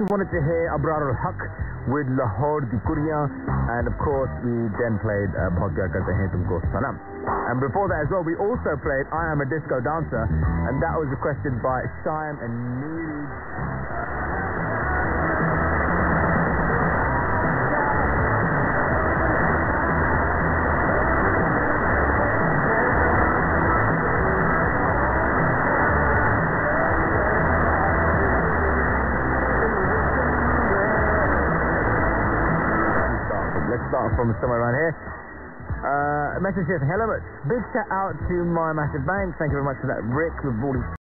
we wanted to hear Abrar al-Haq with Lahore Di Kuriyan. And of course, we then played uh, Pyar Karte Hain Tumko Sanam. And before that as well, we also played I Am a Disco Dancer. And that was requested by Shyam and Neely. Let's start from somewhere around here. Uh, message here Hello, big shout out to my massive bank. Thank you very much for that, Rick, all his